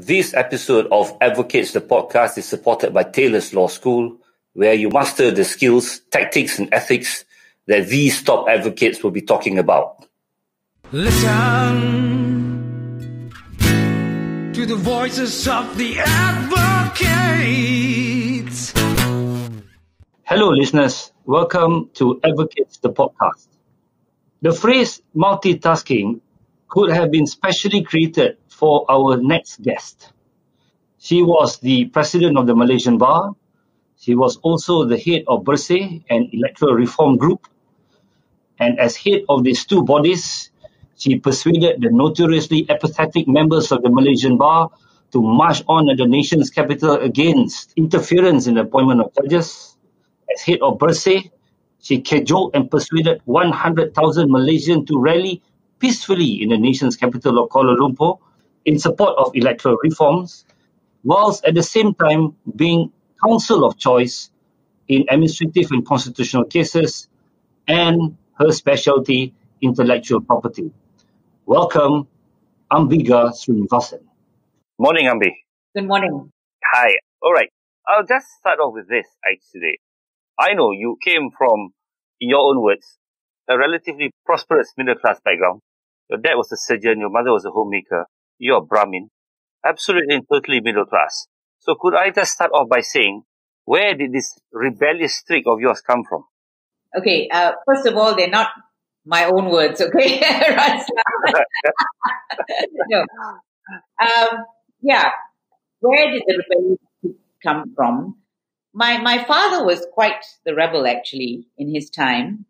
This episode of Advocates the podcast is supported by Taylor's Law School, where you master the skills, tactics, and ethics that these top advocates will be talking about. Listen to the voices of the advocates. Hello, listeners. Welcome to Advocates the podcast. The phrase multitasking could have been specially created for our next guest. She was the president of the Malaysian Bar. She was also the head of Bersih and Electoral Reform Group. And as head of these two bodies, she persuaded the notoriously apathetic members of the Malaysian Bar to march on at the nation's capital against interference in the appointment of judges. As head of Bersih, she cajoled and persuaded 100,000 Malaysians to rally peacefully in the nation's capital of Kuala Lumpur in support of electoral reforms, whilst at the same time being counsel of choice in administrative and constitutional cases, and her specialty, intellectual property. Welcome, Ambiga Sreenevasan. Morning, Ambi. Good morning. Hi. All right. I'll just start off with this, actually. I know you came from, in your own words, a relatively prosperous middle class background. Your dad was a surgeon, your mother was a homemaker, you're Brahmin, absolutely and totally middle class. So could I just start off by saying, where did this rebellious streak of yours come from? Okay, uh, first of all, they're not my own words, okay? no. Um, yeah, where did the rebellion come from? My, my father was quite the rebel, actually, in his time.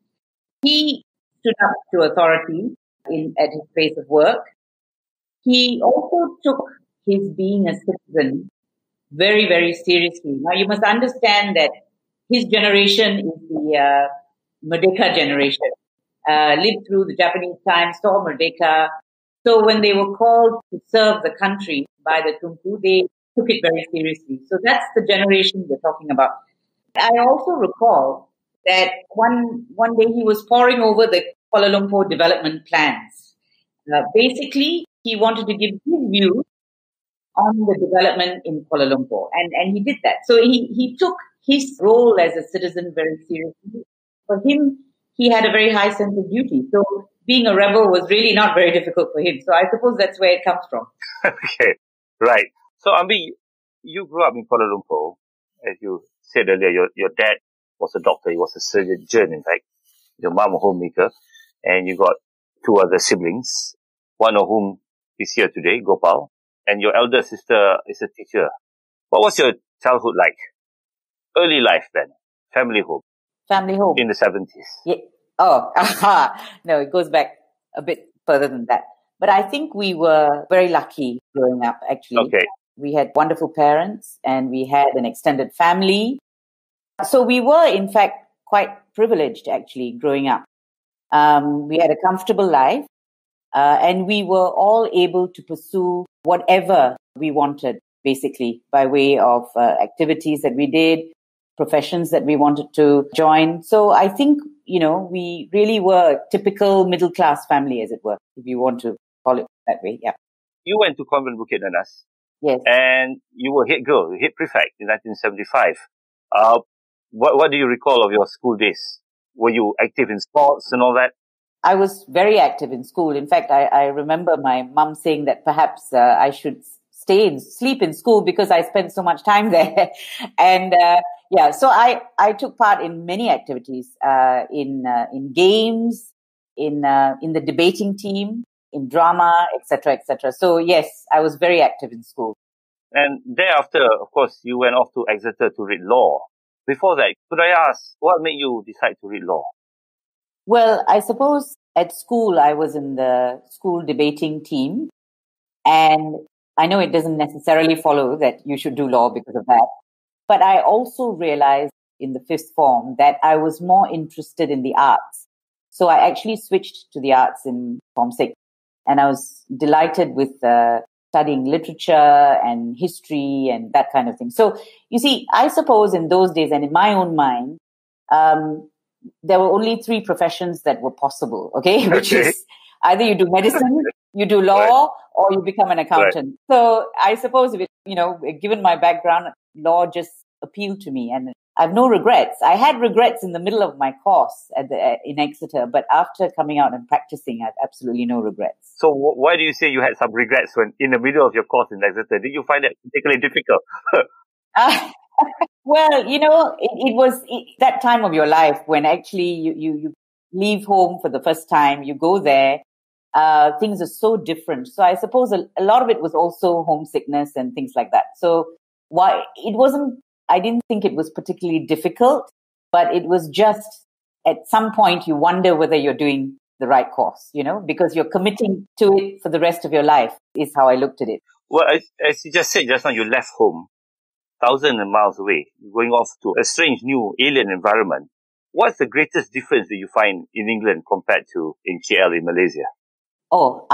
He stood up to authority in, at his place of work. He also took his being a citizen very, very seriously. Now you must understand that his generation is the uh, Merdeka generation. Uh, lived through the Japanese times, saw Merdeka. So when they were called to serve the country by the Tunku, they took it very seriously. So that's the generation we're talking about. I also recall that one one day he was poring over the Kuala Lumpur development plans. Uh, basically, he wanted to give his view on the development in Kuala Lumpur. And, and he did that. So he, he took his role as a citizen very seriously. For him, he had a very high sense of duty. So being a rebel was really not very difficult for him. So I suppose that's where it comes from. okay, right. So Ambi, you grew up in Kuala Lumpur. As you said earlier, your, your dad was a doctor. He was a surgeon, in fact. Your mom a homemaker. And you got two other siblings, one of whom is here today, Gopal and your elder sister is a teacher. What was your childhood like? Early life then? Family home? Family home. In the 70s? Yeah. Oh, aha. no, it goes back a bit further than that. But I think we were very lucky growing up, actually. Okay. We had wonderful parents and we had an extended family. So we were, in fact, quite privileged, actually, growing up. Um, we had a comfortable life. Uh, and we were all able to pursue whatever we wanted, basically, by way of uh, activities that we did, professions that we wanted to join. So I think, you know, we really were a typical middle class family, as it were, if you want to call it that way. Yeah. You went to Convent Bukit Nanas. Yes. And you were head girl, head prefect in 1975. Uh, what, what do you recall of your school days? Were you active in sports and all that? I was very active in school. In fact, I, I remember my mum saying that perhaps uh, I should stay and sleep in school because I spent so much time there. and uh, yeah, so I, I took part in many activities, uh, in uh, in games, in uh, in the debating team, in drama, etc., etc. So yes, I was very active in school. And thereafter, of course, you went off to Exeter to read law. Before that, could I ask what made you decide to read law? Well, I suppose at school I was in the school debating team and I know it doesn't necessarily follow that you should do law because of that. But I also realized in the fifth form that I was more interested in the arts. So I actually switched to the arts in form six and I was delighted with uh, studying literature and history and that kind of thing. So you see, I suppose in those days and in my own mind, um, there were only three professions that were possible, okay? Which okay. is either you do medicine, You do law right. or you become an accountant. Right. So I suppose if it, you know, given my background, law just appealed to me and I have no regrets. I had regrets in the middle of my course at the, in Exeter, but after coming out and practicing, I have absolutely no regrets. So w- why do you say you had some regrets when in the middle of your course in Exeter? Did you find it particularly difficult? uh, well, you know, it, it was it, that time of your life when actually you, you, you leave home for the first time, you go there, uh, things are so different. So I suppose a, a lot of it was also homesickness and things like that. So why it wasn't I didn't think it was particularly difficult, but it was just at some point you wonder whether you're doing the right course, you know, because you're committing to it for the rest of your life is how I looked at it. Well, as, you just said just now, you left home thousands of miles away, going off to a strange new alien environment. What's the greatest difference that you find in England compared to in KL in Malaysia? Oh,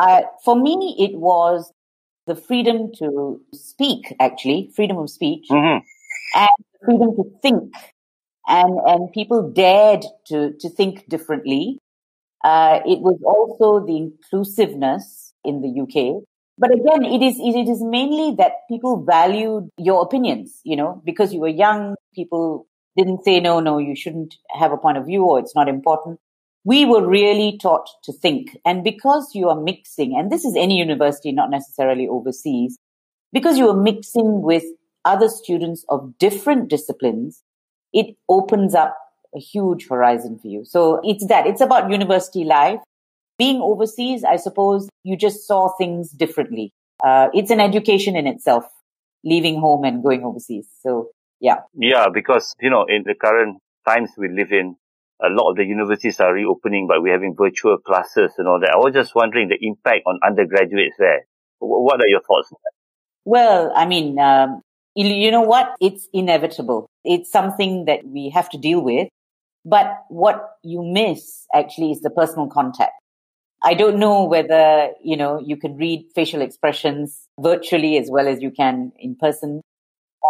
for me, it was the freedom to speak, actually, freedom of speech. Mm-hmm and freedom to think. And, and people dared to, to think differently. Uh, it was also the inclusiveness in the UK. But again, it is, it is mainly that people valued your opinions, you know, because you were young, people didn't say, no, no, you shouldn't have a point of view or it's not important. We were really taught to think. And because you are mixing, and this is any university, not necessarily overseas, because you are mixing with other students of different disciplines, it opens up a huge horizon for you. So it's that. It's about university life. Being overseas, I suppose you just saw things differently. Uh, it's an education in itself, leaving home and going overseas. So yeah. Yeah, because, you know, in the current times we live in, a lot of the universities are reopening, but we're having virtual classes and all that. I was just wondering the impact on undergraduates there. What are your thoughts on that? Well, I mean, um, you know what? It's inevitable. It's something that we have to deal with. But what you miss actually is the personal contact. I don't know whether, you know, you can read facial expressions virtually as well as you can in person.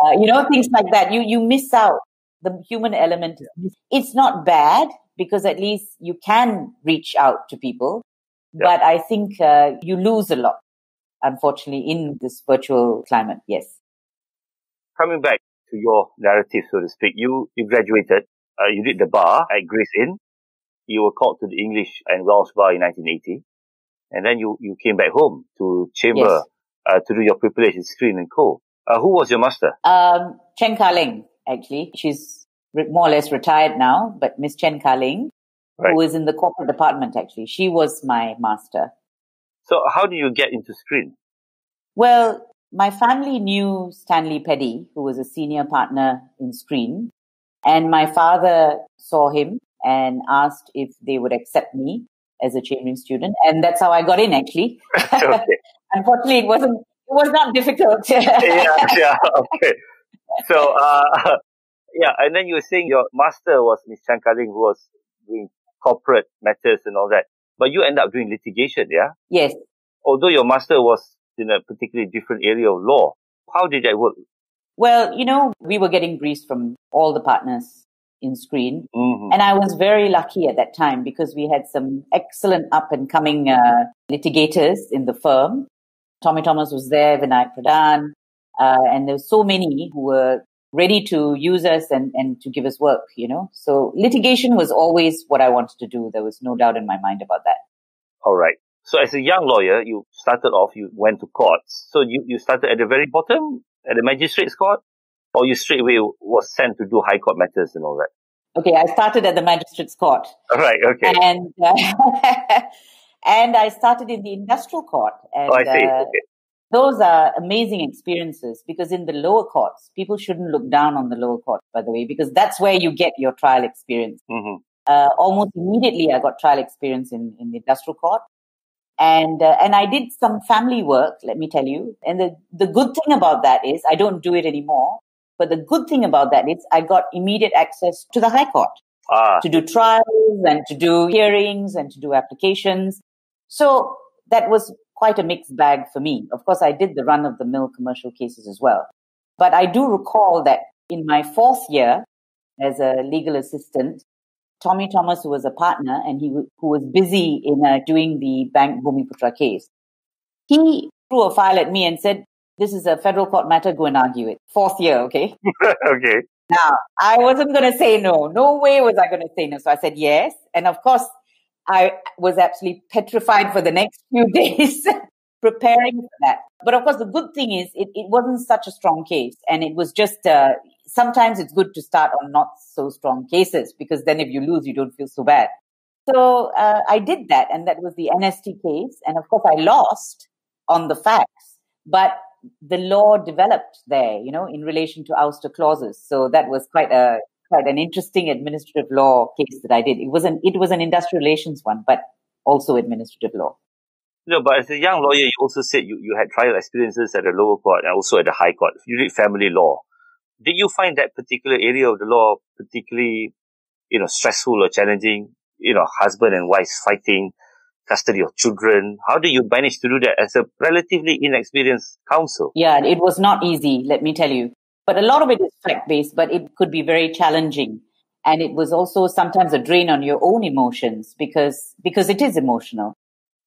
Uh, you know, things like that. You, you miss out the human element. It's not bad because at least you can reach out to people. Yeah. But I think uh, you lose a lot, unfortunately, in this virtual climate. Yes coming back to your narrative, so to speak, you, you graduated, uh, you did the bar at Gray's Inn. You were called to the English and Welsh bar in 1980. And then you, you came back home to Chamber yes. uh, to do your preparation Skrine and co. Uh, who was your master? Um, Chen Ka-ling, actually. She's more or less retired now, but Miss Chen Ka-ling, right. who is in the corporate department, actually. She was my master. So how do you get into Skrine? Well, my family knew Stanley Peddy, who was a senior partner in Skrine, and my father saw him and asked if they would accept me as a chambering student, and that's how I got in. Actually, unfortunately, it wasn't. It was not difficult. yeah, yeah, okay. So, uh, yeah, and then you were saying your master was Miss Chan Ka-ling, who was doing corporate matters and all that, but you end up doing litigation, yeah? Yes. Although your master was in a particularly different area of law. How did that work? Well, you know, we were getting briefs from all the partners in Skrine. Mm-hmm. And I was very lucky at that time because we had some excellent up and coming uh, litigators in the firm. Tommy Thomas was there, Vinayak Pradhan, uh, and there were so many who were ready to use us and, and to give us work, you know. So litigation was always what I wanted to do. There was no doubt in my mind about that. All right. So as a young lawyer, you started off, you went to courts. So you, you started at the very bottom, at the magistrate's court, or you straight away was sent to do high court matters and all that? Okay, I started at the magistrate's court. Right. okay. And, uh, and I started in the industrial court. And, oh, I see. Uh, okay. Those are amazing experiences because in the lower courts, people shouldn't look down on the lower court, by the way, because that's where you get your trial experience. Mm-hmm. Uh, almost immediately, I got trial experience in, in the industrial court and uh, and I did some family work. Let me tell you. And the the good thing about that is I don't do it anymore. But the good thing about that is I got immediate access to the High Court ah. to do trials and to do hearings and to do applications. So that was quite a mixed bag for me. Of course, I did the run of the mill commercial cases as well. But I do recall that in my fourth year as a legal assistant, Tommy Thomas, who was a partner and he who was busy in uh, doing the Bank Bumiputra case. He threw a file at me and said, this is a federal court matter, go and argue it. Fourth year, okay? okay. Now, I wasn't going to say no. No way was I going to say no. So I said yes. And of course, I was absolutely petrified for the next few days preparing for that. But of course, the good thing is it, it wasn't such a strong case. And it was just, uh, sometimes it's good to start on not so strong cases because then if you lose, you don't feel so bad. So uh, I did that. And that was the NST case. And of course, I lost on the facts. But the law developed there, you know, in relation to ouster clauses. So that was quite a quite an interesting administrative law case that I did. It was an it was an industrial relations one, but also administrative law. No, but as a young lawyer, you also said you, you had trial experiences at the lower court and also at the high court. You did family law. Did you find that particular area of the law particularly, you know, stressful or challenging? You know, husband and wife fighting, custody of children. How do you manage to do that as a relatively inexperienced counsel? Yeah, it was not easy, let me tell you. But a lot of it is fact based, but it could be very challenging. And it was also sometimes a drain on your own emotions because, because it is emotional.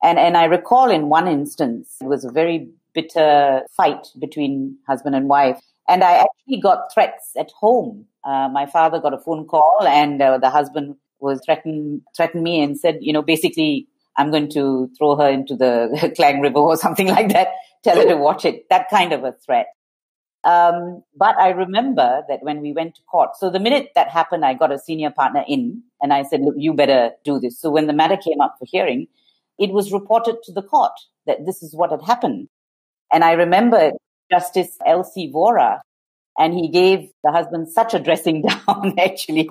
And, and I recall in one instance, it was a very bitter fight between husband and wife. And I actually got threats at home. Uh, my father got a phone call and uh, the husband was threatened, threatened me and said, you know, basically, I'm going to throw her into the Klang River or something like that. Tell her to watch it. That kind of a threat. Um, but I remember that when we went to court, so the minute that happened, I got a senior partner in and I said, look, you better do this. So when the matter came up for hearing, it was reported to the court that this is what had happened. And I remember Justice L.C. Vohrah, and he gave the husband such a dressing down, actually.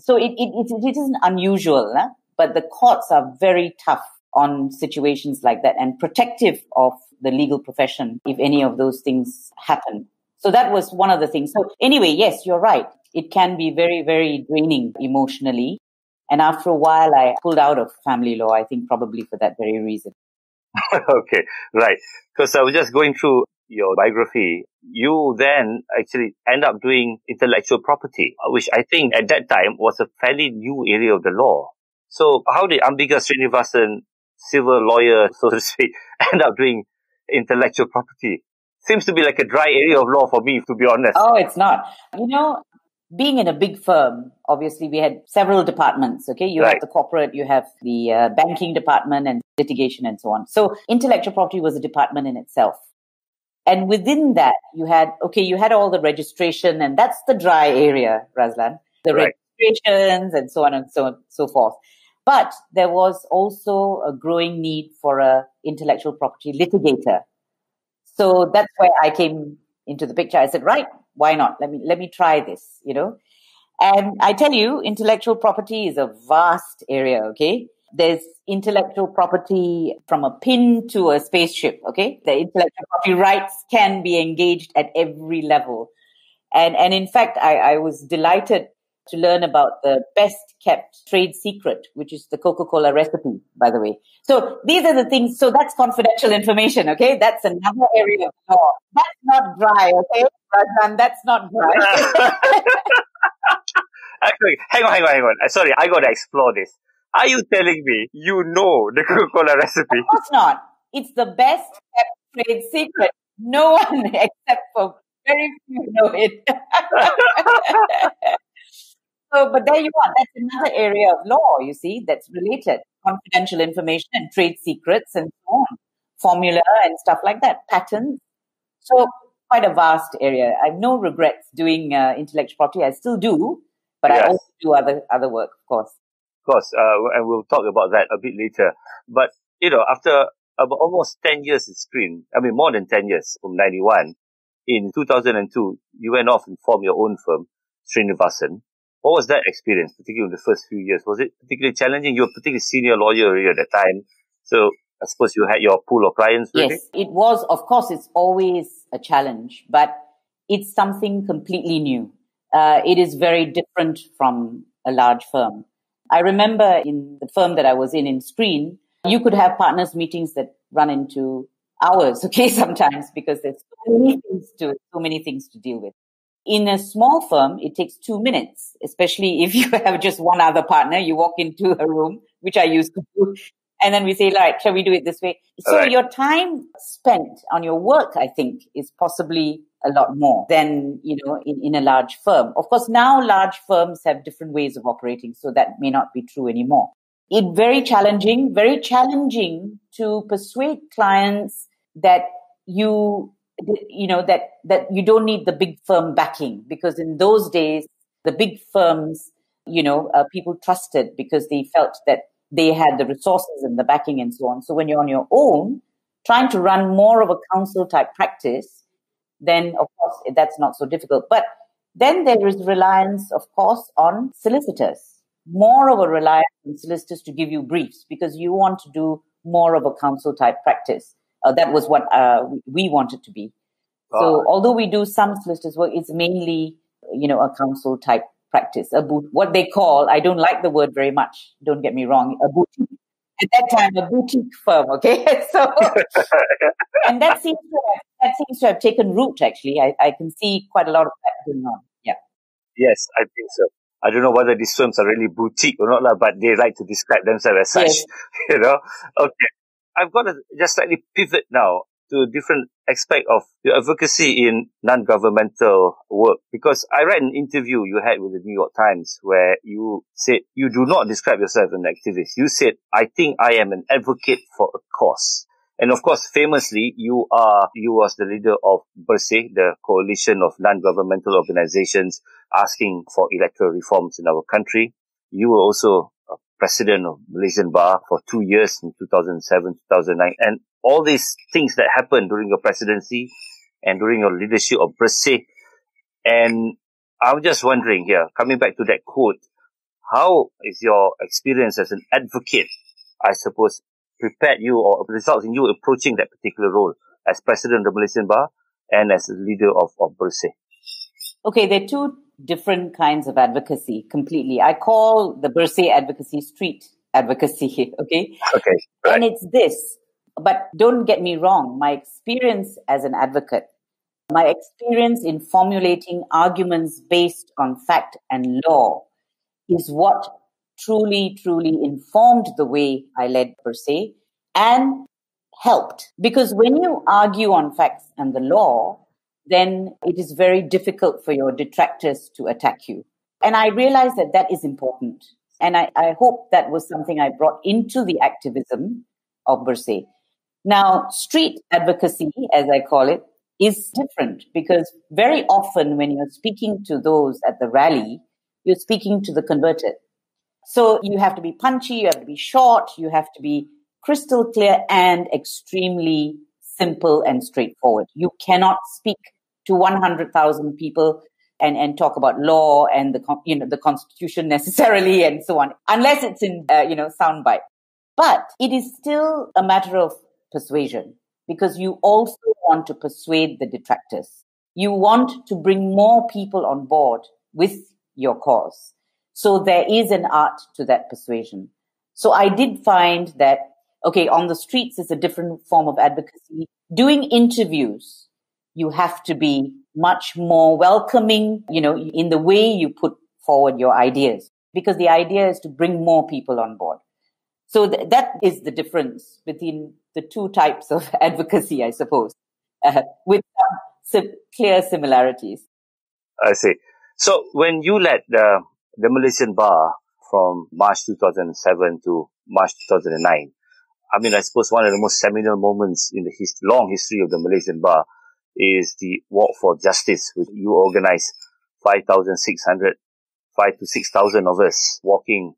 So it, it, it, it isn't unusual. Huh? But the courts are very tough on situations like that and protective of the legal profession if any of those things happen. So that was one of the things. So anyway, yes, you're right. It can be very, very draining emotionally. And after a while, I pulled out of family law, I think probably for that very reason. okay, right. Because I was just going through your biography. You then actually end up doing intellectual property, which I think at that time was a fairly new area of the law. So how did Ambiga Sreenevasan, civil lawyer, so to speak, end up doing intellectual property? Seems to be like a dry area of law for me, to be honest. Oh, it's not. You know, being in a big firm, obviously we had several departments. Okay. You right. have the corporate, you have the uh, banking department and litigation and so on. So intellectual property was a department in itself. And within that, you had, okay, you had all the registration and that's the dry area, Razlan, the right. registrations and so on and so on, so forth. But there was also a growing need for a intellectual property litigator. So that's where I came into the picture. I said, right, why not? Let me, let me try this, you know? And I tell you, intellectual property is a vast area, okay? There's intellectual property from a pin to a spaceship, okay? The intellectual property rights can be engaged at every level. And, and in fact, I, I was delighted to learn about the best kept trade secret, which is the Coca-Cola recipe, by the way. So these are the things. So that's confidential information. Okay. That's another area of law. That's not dry. Okay. Razlan, that's not dry. Actually, hang on, hang on, hang on. Uh, sorry, I got to explore this. Are you telling me you know the Coca-Cola recipe? Of course not. It's the best kept trade secret. No one except for very few know it. So, but there you are. That's another area of law, you see, that's related. Confidential information and trade secrets and so on. Formula and stuff like that. Patents. So quite a vast area. I have no regrets doing uh, intellectual property. I still do, but yes. I also do other, other work, of course. Of course. Uh, and we'll talk about that a bit later. But, you know, after about almost 10 years in Skrine, I mean, more than 10 years from 91, in 2002, you went off and formed your own firm, Sreenevasan. What was that experience, particularly in the first few years? Was it particularly challenging? You were particularly senior lawyer at that time. So I suppose you had your pool of clients. Really? Yes, it was. Of course, it's always a challenge, but it's something completely new. Uh, it is very different from a large firm. I remember in the firm that I was in in Skrine, you could have partners meetings that run into hours, okay, sometimes because there's so many things to, so many things to deal with. In a small firm, it takes two minutes, especially if you have just one other partner. You walk into a room, which I used to do, and then we say, like, shall we do it this way? So Right. your time spent on your work, I think, is possibly a lot more than, you know, in, in a large firm. Of course, now large firms have different ways of operating, so that may not be true anymore. It very challenging, very challenging to persuade clients that you, you know, that, that you don't need the big firm backing because in those days, the big firms, you know, uh, people trusted because they felt that they had the resources and the backing and so on. So when you're on your own, trying to run more of a counsel type practice, then of course that's not so difficult. But then there is reliance, of course, on solicitors. More of a reliance on solicitors to give you briefs because you want to do more of a counsel type practice. Uh, that was what uh, we wanted to be. So although we do some solicitors work, it's mainly, you know, a counsel type practice, a boot, what they call, I don't like the word very much. Don't get me wrong, a boutique. At that time, a boutique firm. Okay. so, and that seems to have, that seems to have taken root actually. I, I can see quite a lot of that going on. Yeah. Yes, I think so. I don't know whether these firms are really boutique or not, but they like to describe themselves as such. Yes. You know? Okay. I've got to just slightly pivot now to a different aspect of your advocacy in non-governmental work because I read an interview you had with the New York Times where you said you do not describe yourself as an activist. You said, I think I am an advocate for a cause. And of course, famously, you are, you was the leader of Bersih, the coalition of non-governmental organizations asking for electoral reforms in our country. You were also president of Malaysian Bar for two years in 2007, 2009. And all these things that happened during your presidency and during your leadership of Bersih. And I'm just wondering here, coming back to that quote, how is your experience as an advocate, I suppose, prepared you or results in you approaching that particular role as president of the Malaysian Bar and as leader of, of Bersih? Okay, there are two different kinds of advocacy completely. I call the Bersih advocacy street advocacy. Okay. Okay. Right. And it's this. But don't get me wrong. My experience as an advocate, my experience in formulating arguments based on fact and law is what truly, truly informed the way I led Bersih and helped. Because when you argue on facts and the law, then it is very difficult for your detractors to attack you. And I realize that that is important. And I, I hope that was something I brought into the activism of Bersih. Now, street advocacy, as I call it, is different because very often when you're speaking to those at the rally, you're speaking to the converted. So you have to be punchy, you have to be short, you have to be crystal clear and extremely simple and straightforward. You cannot speak to 100,000 people and, and talk about law and the, you know, the constitution necessarily and so on, unless it's in, uh, you know, soundbite. But it is still a matter of persuasion because you also want to persuade the detractors. You want to bring more people on board with your cause. So there is an art to that persuasion. So I did find that, okay, on the streets is a different form of advocacy. Doing interviews, you have to be much more welcoming, you know, in the way you put forward your ideas, because the idea is to bring more people on board. So th- that is the difference between the two types of advocacy, I suppose, uh, with some clear similarities. I see. So when you led the, Malaysian Bar from March 2007 to March 2009, I mean, I suppose one of the most seminal moments in the long history of the Malaysian Bar is the Walk for Justice, which you organized 5,600, 5 to 6,000 of us walking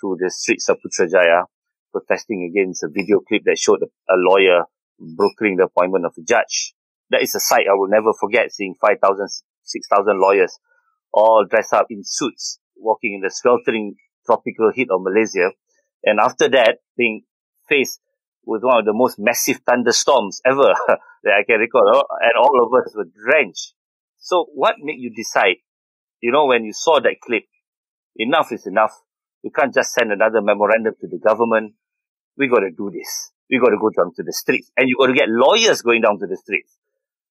through the streets of Putrajaya, protesting against a video clip that showed a, a lawyer brokering the appointment of a judge. That is a sight I will never forget, seeing 5,000, 6,000 lawyers all dressed up in suits, walking in the sweltering tropical heat of Malaysia. And after that, being faced with one of the most massive thunderstorms ever that I can recall, and all of us were drenched. So what made you decide, you know, when you saw that clip, enough is enough. We can't just send another memorandum to the government. We got to do this. We got to go down to the streets, and you got to get lawyers going down to the streets.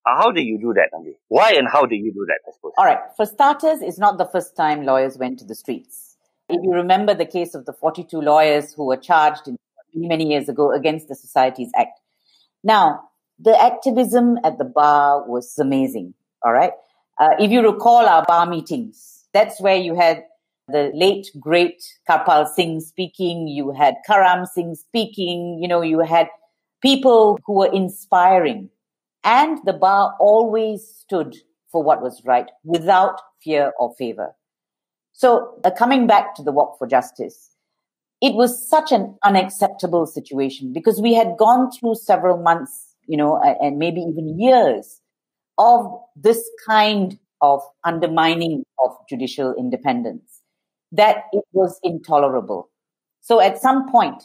Uh, How do you do that, Andy? Why and how do you do that? I suppose. All right. For starters, it's not the first time lawyers went to the streets. If you remember the case of the 42 lawyers who were charged in many, many years ago against the Societies Act. Now, the activism at the bar was amazing. All right. Uh, if you recall our bar meetings, that's where you had the late great Karpal Singh speaking. You had Karam Singh speaking. You know, you had people who were inspiring and the bar always stood for what was right without fear or favor. So uh, coming back to the walk for justice, it was such an unacceptable situation because we had gone through several months, you know, and maybe even years of this kind of undermining of judicial independence that it was intolerable. So at some point,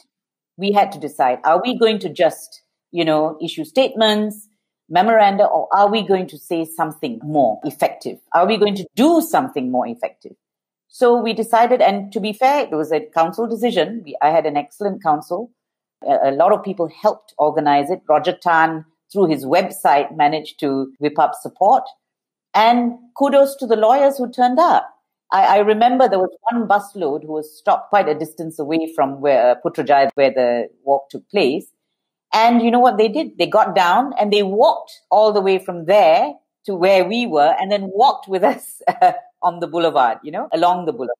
we had to decide, are we going to just, you know, issue statements, memoranda, or are we going to say something more effective? Are we going to do something more effective? So we decided, and to be fair, it was a council decision. We, I had an excellent council. A, a, lot of people helped organize it. Roger Tan, through his website, managed to whip up support. And kudos to the lawyers who turned up. I, I remember there was one busload who was stopped quite a distance away from where uh, Putrajaya, where the walk took place. And you know what they did? They got down and they walked all the way from there to where we were and then walked with us uh, on the boulevard, you know, along the boulevard.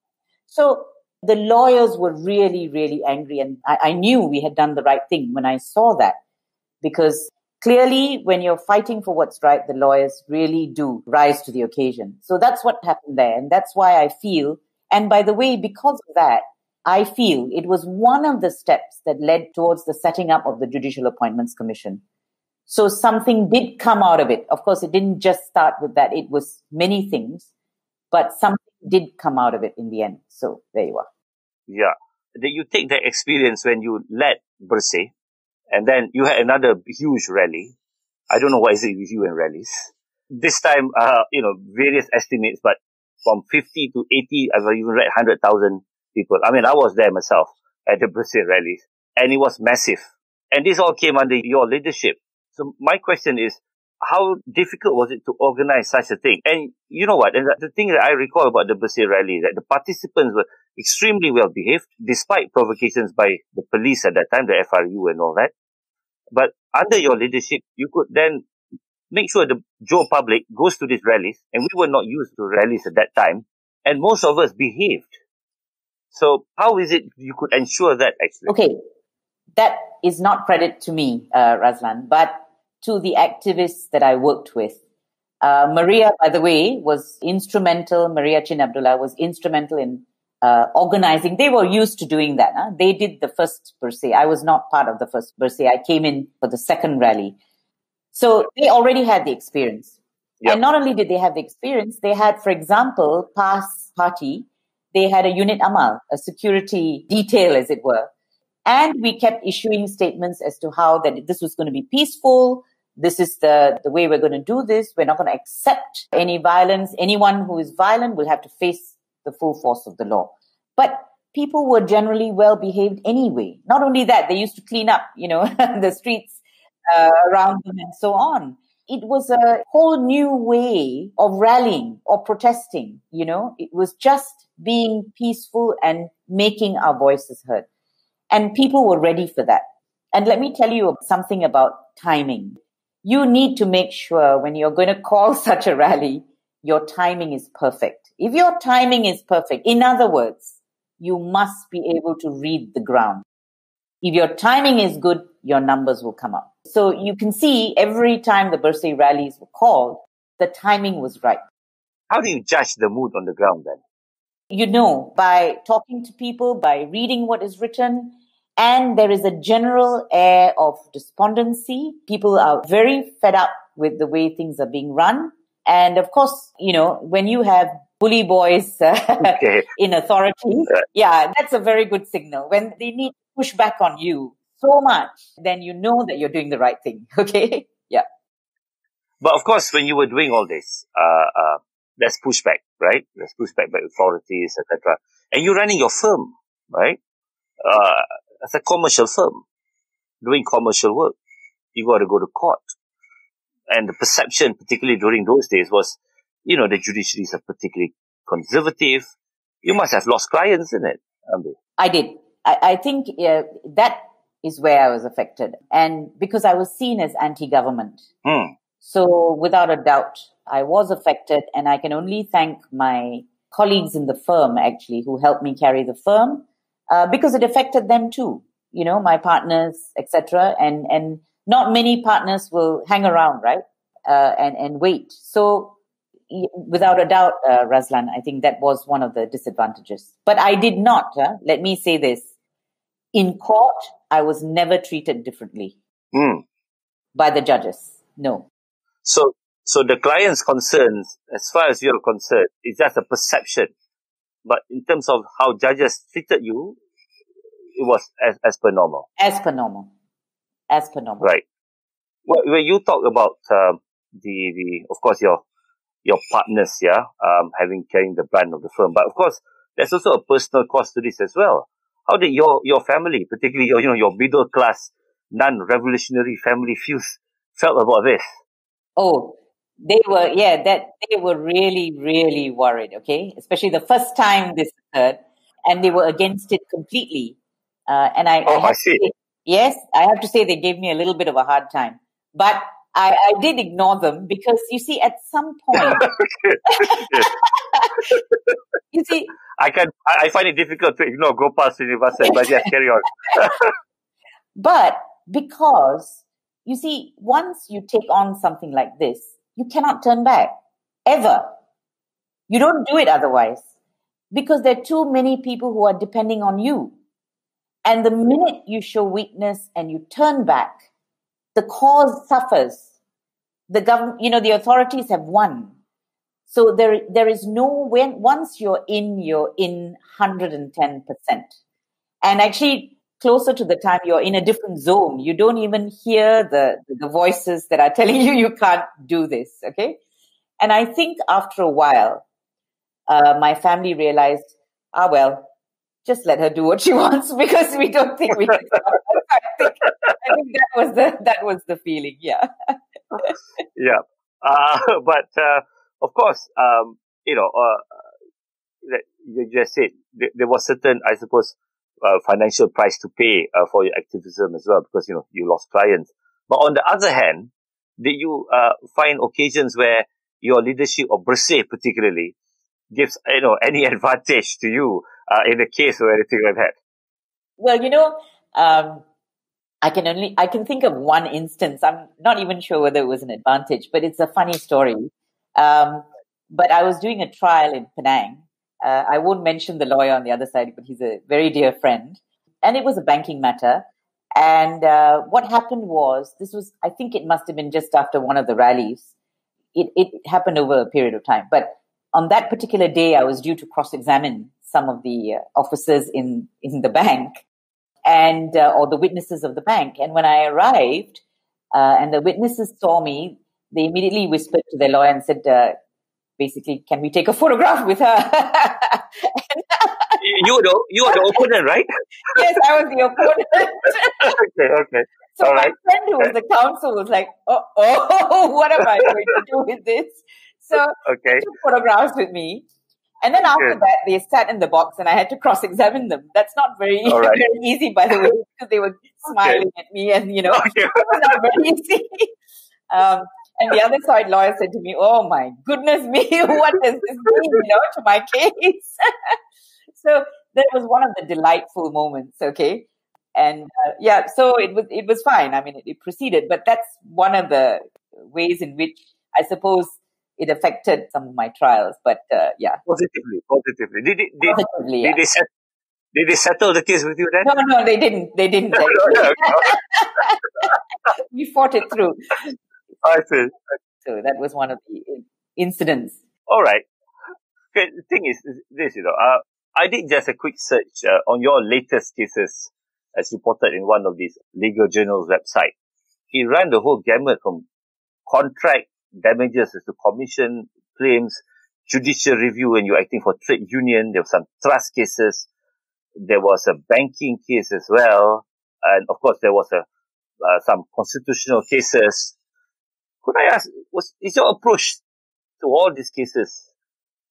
So the lawyers were really, really angry. And I, I knew we had done the right thing when I saw that because clearly when you're fighting for what's right, the lawyers really do rise to the occasion. So that's what happened there. And that's why I feel, and by the way, because of that, I feel it was one of the steps that led towards the setting up of the Judicial Appointments Commission. So something did come out of it. Of course, it didn't just start with that. It was many things but something did come out of it in the end. So there you are. Yeah. You take that experience when you led Bersih and then you had another huge rally. I don't know what is it with you and rallies. This time, uh, you know, various estimates, but from 50 to 80, I've even read 100,000 people. I mean, I was there myself at the Bersih rallies and it was massive. And this all came under your leadership. So my question is, how difficult was it to organize such a thing? And you know what? And the thing that I recall about the Bersih rally that the participants were extremely well behaved, despite provocations by the police at that time, the FRU and all that. But under your leadership, you could then make sure the Joe public goes to these rallies, and we were not used to rallies at that time, and most of us behaved. So how is it you could ensure that actually? Okay, that is not credit to me, uh, Razlan, but to the activists that I worked with. Uh, Maria, by the way, was instrumental. Maria Chin Abdullah was instrumental in uh, organizing. They were used to doing that. Huh? They did the first Bersih. I was not part of the first Bersih. I came in for the second rally. So they already had the experience. Yep. And not only did they have the experience, they had, for example, PAS party, they had a unit amal, a security detail, as it were. And we kept issuing statements as to how that this was going to be peaceful, this is the, the way we're going to do this. We're not going to accept any violence. Anyone who is violent will have to face the full force of the law. But people were generally well behaved anyway. Not only that, they used to clean up, you know, the streets uh, around them and so on. It was a whole new way of rallying or protesting, you know. It was just being peaceful and making our voices heard. And people were ready for that. And let me tell you something about timing you need to make sure when you're going to call such a rally, your timing is perfect. If your timing is perfect, in other words, you must be able to read the ground. If your timing is good, your numbers will come up. So you can see every time the Bersih rallies were called, the timing was right. How do you judge the mood on the ground then? You know, by talking to people, by reading what is written, and there is a general air of despondency. People are very fed up with the way things are being run. And of course, you know, when you have bully boys uh, okay. in authority, yeah, that's a very good signal. When they need to push back on you so much, then you know that you're doing the right thing. Okay. yeah. But of course, when you were doing all this, uh, uh, there's pushback, right? There's pushback by authorities, etc. And you're running your firm, right? Uh, as a commercial firm doing commercial work. You got to go to court. And the perception, particularly during those days, was, you know, the judiciaries are particularly conservative. You must have lost clients in it, Ambi. I did. I, I think uh, that is where I was affected. And because I was seen as anti-government. Hmm. So without a doubt, I was affected and I can only thank my colleagues in the firm actually who helped me carry the firm uh, because it affected them too. You know, my partners, etc. And, and not many partners will hang around, right? Uh, and, and wait. So without a doubt, uh, Razlan, I think that was one of the disadvantages. But I did not, uh, let me say this. In court, I was never treated differently Mm. by the judges. No. So, so the client's concerns, as far as you're concerned, is just a perception. But in terms of how judges treated you, it was as, as per normal. As per normal. As per normal. Right. Well, when you talk about um, the the of course your your partners, yeah, um, having carrying the brand of the firm, but of course there's also a personal cost to this as well. How did your your family, particularly your you know your middle class non-revolutionary family, feels felt about this? Oh, they were, yeah, that they were really, really worried. Okay, especially the first time this occurred, and they were against it completely. Uh, and I, Oh, I, I see. say- yes, I have to say they gave me a little bit of a hard time, but I, I did ignore them because you see, at some point, you see, I can I find it difficult to ignore Gopal Sreenevasan, but yes, carry on. But because you see, once you take on something like this, you cannot turn back ever. You don't do it otherwise because there are too many people who are depending on you. And the minute you show weakness and you turn back, the cause suffers. The government, you know, the authorities have won. So there, there is no, when, once you're in, you're in 110%. And actually, closer to the time you're in a different zone. You don't even hear the, the voices that are telling you you can't do this. Okay. And I think after a while, uh, my family realized, ah, well, just let her do what she wants because we don't think we can. I think, I think that was the, that was the feeling. Yeah. yeah. Uh, but, uh, of course, um, you know, uh, you just said, there, there was certain, I suppose, uh, financial price to pay uh, for your activism as well because, you know, you lost clients. But on the other hand, did you uh, find occasions where your leadership of Bersih particularly gives, you know, any advantage to you uh, in a case or anything like that? Well, you know, um, I can only I can think of one instance. I'm not even sure whether it was an advantage, but it's a funny story. Um, but I was doing a trial in Penang. Uh, I won't mention the lawyer on the other side, but he's a very dear friend, and it was a banking matter. And uh, what happened was, this was I think it must have been just after one of the rallies. It it happened over a period of time, but on that particular day, I was due to cross-examine some of the uh, officers in in the bank and uh, or the witnesses of the bank. And when I arrived, uh, and the witnesses saw me, they immediately whispered to their lawyer and said, uh, basically, can we take a photograph with her? You you were the, you were the opponent, right? yes, I was the opponent. okay, okay. so All my right. friend who was the counsel was like, oh, oh, what am I going to do with this? So Okay. took photographs with me. And then after Good. that, they sat in the box and I had to cross-examine them. That's not very, right. very easy, by the way, because they were smiling at me and, you know, Okay. it was not very easy. Um, and the other side lawyer said to me, "Oh my goodness me, what does this mean, you know, to my case?" so that was one of the delightful moments. Okay, and uh, yeah, so it was it was fine. I mean, it, it proceeded, but that's one of the ways in which I suppose it affected some of my trials. But uh, yeah, Positively, positively. Did, did, did, positively. did Yeah. they set, did they settle the case with you then? No, no, they didn't. They didn't. No, no, no. we fought it through. I see. So that was one of the incidents. All right. Okay, the thing is, is this, you know, uh, I did just a quick search uh, on your latest cases as reported in one of these legal journals website. He ran the whole gamut from contract damages as to commission claims, judicial review when you're acting for trade union. There were some trust cases. There was a banking case as well. And of course, there was a, uh, some constitutional cases. Could I ask, was, is your approach to all these cases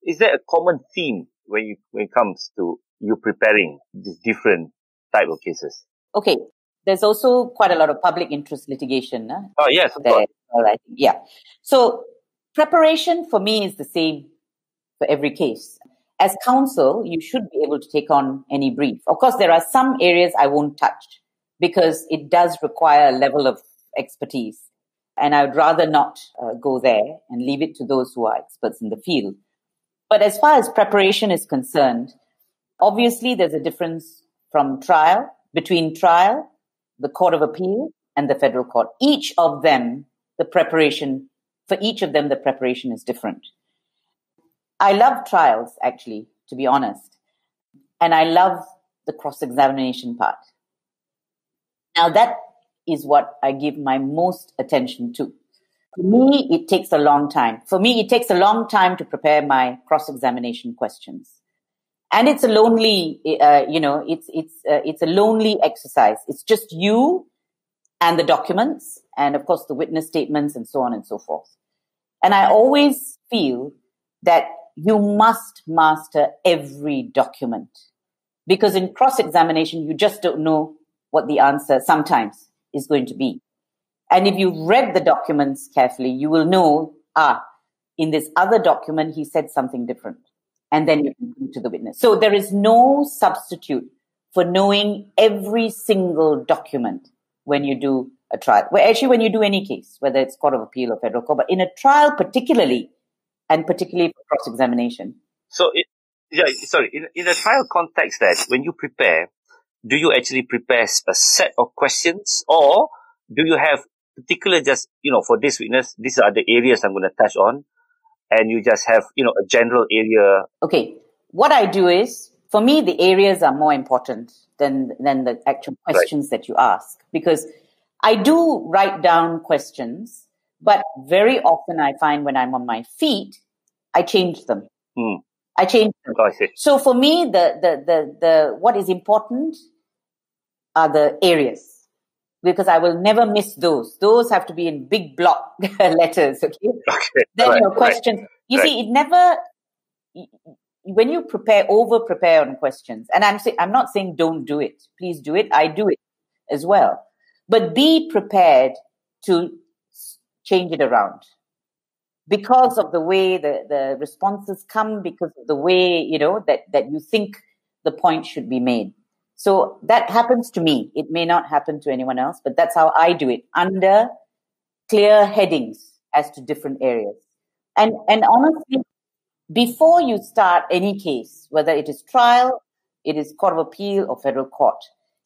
is there a common theme when you when it comes to you preparing these different type of cases? Okay. there's also quite a lot of public interest litigation. Huh? Oh, yes, of there. course. All right. Yeah. So preparation for me is the same for every case. As counsel, you should be able to take on any brief. Of course, there are some areas I won't touch because it does require a level of expertise. And I would rather not uh, go there and leave it to those who are experts in the field. But as far as preparation is concerned, obviously there's a difference from trial, between trial, the Court of Appeal, and the federal court. Each of them, the preparation, for each of them, the preparation is different. I love trials, actually, to be honest. And I love the cross examination part. Now, that is what I give my most attention to. For me, it takes a long time. For me, it takes a long time to prepare my cross examination questions. And it's a lonely, uh, you know, it's, it's, uh, it's a lonely exercise. It's just you and the documents and of course the witness statements and so on and so forth. And I always feel that you must master every document because in cross examination, you just don't know what the answer sometimes is going to be. And if you read the documents carefully, you will know, ah, in this other document, he said something different. And then you can come to the witness. So there is no substitute for knowing every single document when you do a trial. Well, actually, when you do any case, whether it's Court of Appeal or Federal Court, but in a trial particularly, and particularly for cross-examination. So, it, yeah, sorry, in, in a trial context that when you prepare, do you actually prepare a set of questions or do you have particular just, you know, for this witness, these are the areas I'm going to touch on and you just have, you know, a general area? Okay. What I do is, for me, the areas are more important than, than the actual questions right. that you ask because I do write down questions, but very often I find when I'm on my feet, I change them. Hmm. I change them. Oh, so for me, the, the, the, the, what is important are the areas because I will never miss those. Those have to be in big block letters. Okay. okay. Then right. your questions. Right. You right. see, it never. When you prepare, over prepare on questions, and I'm saying I'm not saying don't do it. Please do it. I do it as well, but be prepared to change it around because of the way the, the responses come, because of the way you know that that you think the point should be made. So that happens to me. It may not happen to anyone else, but that's how I do it under clear headings as to different areas. And, and honestly, before you start any case, whether it is trial, it is court of appeal or federal court,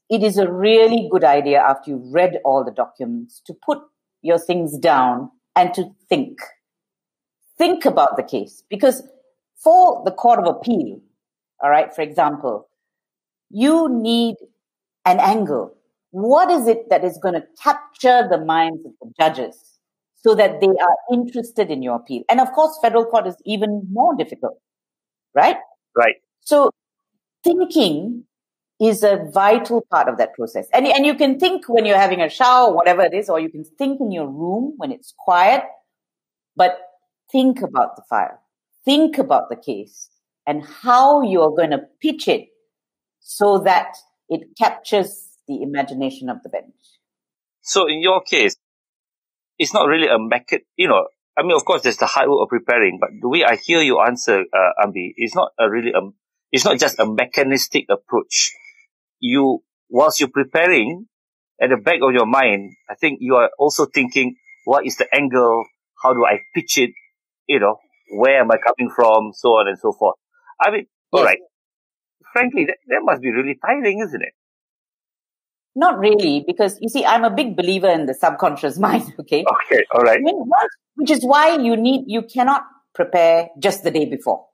it is a really good idea after you've read all the documents to put your things down and to think. Think about the case because for the court of appeal, all right, for example, you need an angle. What is it that is going to capture the minds of the judges so that they are interested in your appeal? And of course, federal court is even more difficult, right? Right. So thinking is a vital part of that process. And, and you can think when you're having a shower, whatever it is, or you can think in your room when it's quiet, but think about the file. Think about the case and how you're going to pitch it so that it captures the imagination of the bench. So in your case, it's not really a method, you know, I mean, of course, there's the hard work of preparing, but the way I hear you answer, uh, Ambi, it's not a really, a, it's not just a mechanistic approach. You, whilst you're preparing, at the back of your mind, I think you are also thinking, what is the angle? How do I pitch it? You know, where am I coming from? So on and so forth. I mean, all right frankly, that, that must be really tiring, isn't it? Not really, because you see, I'm a big believer in the subconscious mind. Okay. Okay. All right. Which is why you need, you cannot prepare just the day before.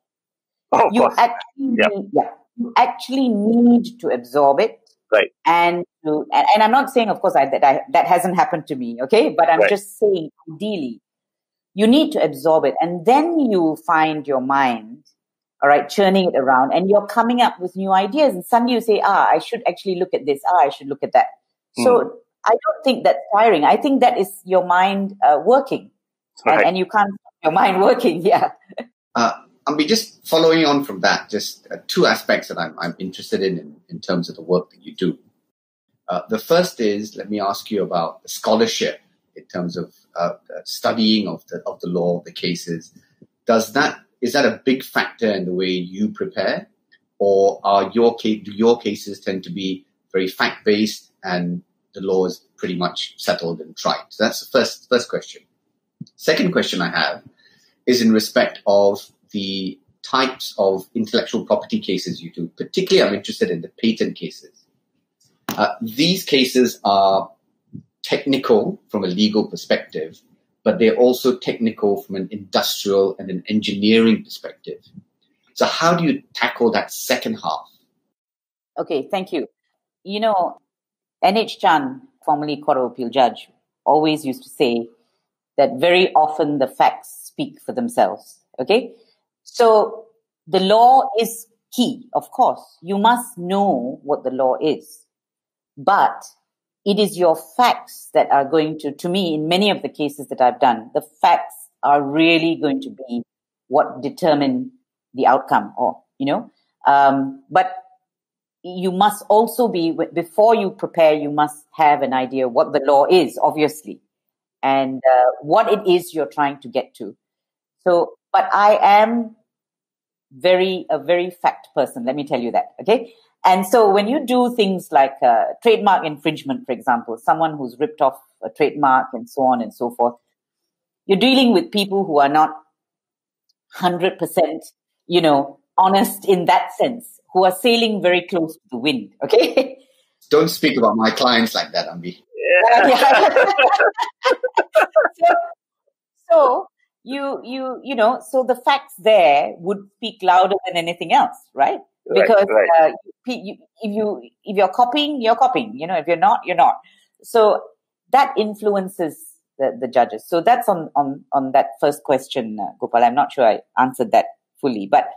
Oh, you course. actually, yeah. Need, yeah, you actually need to absorb it. Right. And to, and, and I'm not saying, of course, I, that I, that hasn't happened to me. Okay. But I'm right. just saying, ideally, you need to absorb it, and then you find your mind all right, churning it around, and you're coming up with new ideas. And suddenly you say, ah, I should actually look at this. Ah, I should look at that. Mm. So I don't think that's tiring. I think that is your mind uh, working, right. and, and, you can't your mind working. Yeah. Uh, I'll be just following on from that. Just uh, two aspects that I'm I'm interested in, in in terms of the work that you do. Uh, the first is let me ask you about the scholarship in terms of uh, studying of the of the law, the cases. Does that is that a big factor in the way you prepare, or are your case do your cases tend to be very fact based and the law is pretty much settled and tried? So that's the first first question. Second question I have is in respect of the types of intellectual property cases you do. Particularly, I'm interested in the patent cases. Uh, these cases are technical from a legal perspective, but they're also technical from an industrial and an engineering perspective. So, how do you tackle that second half? Okay, thank you. You know, N.H. Chan, formerly Court of Appeal judge, always used to say that very often the facts speak for themselves. Okay? So the law is key, of course. You must know what the law is. But it is your facts that are going to, to me, in many of the cases that I've done, the facts are really going to be what determine the outcome or, you know, um, but you must also be, before you prepare, you must have an idea what the law is, obviously, and uh, what it is you're trying to get to. So, but I am very, a very fact person. Let me tell you that. Okay. And so when you do things like uh, trademark infringement, for example, someone who's ripped off a trademark and so on and so forth, you're dealing with people who are not 100%, you know, honest in that sense, who are sailing very close to the wind. Okay. Don't speak about my clients like that, Ambi. Yeah. so, so you you you know so the facts there would speak louder than anything else right, right because right. Uh, you, if you if you're copying you're copying you know if you're not you're not. So that influences the, the judges. So that's on on on that first question uh, gopal. I'm not sure i answered that fully but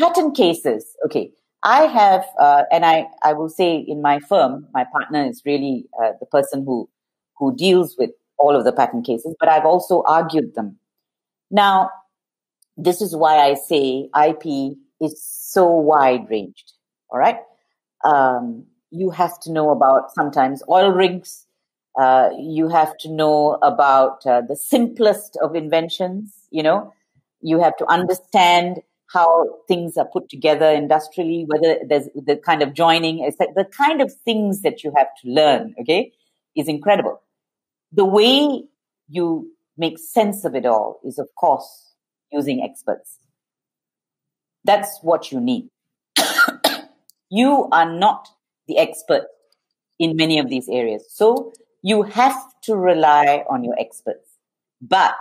patent cases. Okay i have uh, and i i will say in my firm my partner is really uh, the person who who deals with all of the patent cases but i've also argued them. Now, this is why I say IP is so wide ranged. All right. Um, you have to know about sometimes oil rigs. Uh, you have to know about uh, the simplest of inventions. You know, you have to understand how things are put together industrially, whether there's the kind of joining, it's the kind of things that you have to learn. Okay, is incredible. The way you make sense of it all is, of course, using experts. That's what you need. you are not the expert in many of these areas. So you have to rely on your experts. But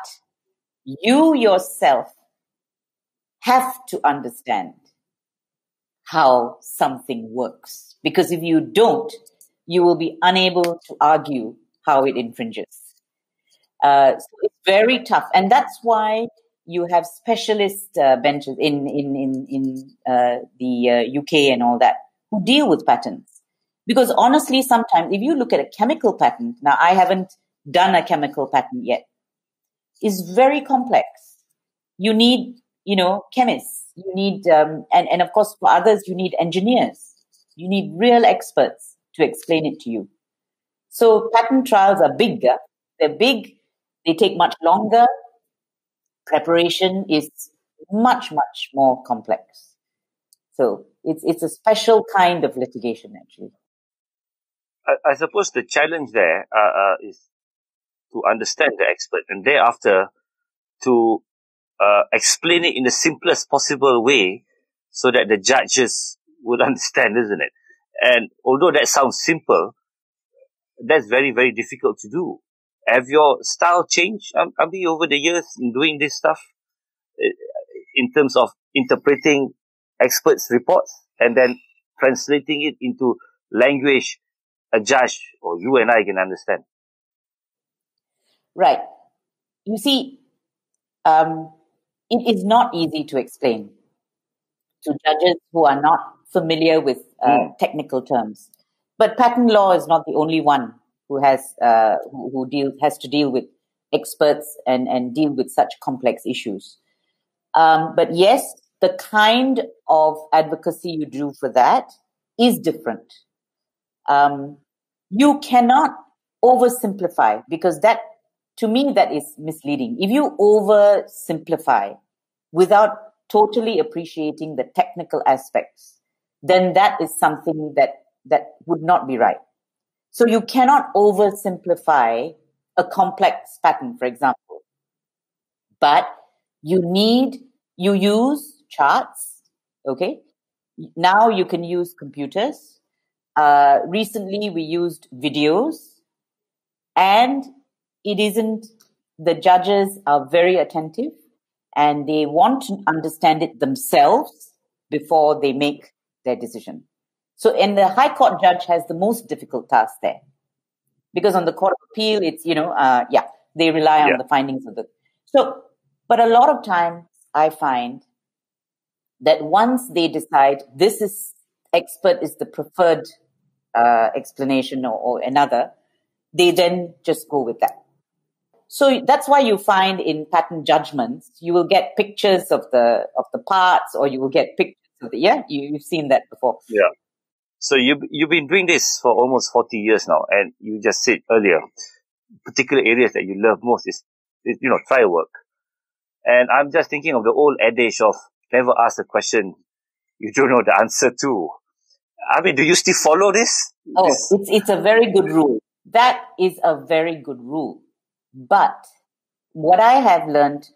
you yourself have to understand how something works. Because if you don't, you will be unable to argue how it infringes. Uh, so it's very tough, and that's why you have specialist uh, benches in in in in uh, the UK uh, and all that who deal with patents. Because honestly, sometimes if you look at a chemical patent, now I haven't done a chemical patent yet, is very complex. You need, you know, chemists. You need, um, and and of course for others, you need engineers. You need real experts to explain it to you. So patent trials are bigger. They're big they take much longer. Preparation is much, much more complex. So it's, it's a special kind of litigation, actually. I, I suppose the challenge there uh, uh, is to understand the expert and thereafter to uh, explain it in the simplest possible way so that the judges would understand, isn't it? And although that sounds simple, that's very, very difficult to do have your style changed, Abi, over the years in doing this stuff? Uh, in terms of interpreting experts' reports and then translating it into language a judge or you and I can understand. Right. You see, um, it is not easy to explain to judges who are not familiar with uh, mm. technical terms. But patent law is not the only one who has uh, who, who deal has to deal with experts and and deal with such complex issues. Um, but yes, the kind of advocacy you do for that is different. Um, you cannot oversimplify because that, to me, that is misleading. If you oversimplify without totally appreciating the technical aspects, then that is something that, that would not be right. So you cannot oversimplify a complex patent, for example. But you need, you use charts, okay? Now you can use computers. Uh, recently we used videos and it isn't, the judges are very attentive and they want to understand it themselves before they make their decision. So, and the High Court judge has the most difficult task there. Because on the Court of Appeal, it's, you know, uh, yeah, they rely on Yeah. the findings of the. So, but a lot of times I find that once they decide this is expert is the preferred uh, explanation or, or another, they then just go with that. So that's why you find in patent judgments, you will get pictures of the of the parts, or you will get pictures of the yeah. You, you've seen that before. Yeah. So you you've been doing this for almost forty years now, and you just said earlier, particular areas that you love most is, is you know trial work, and I'm just thinking of the old adage of never ask a question you don't know the answer to. I mean, do you still follow this? Oh, This- it's it's a very good rule. That is a very good rule. But what I have learned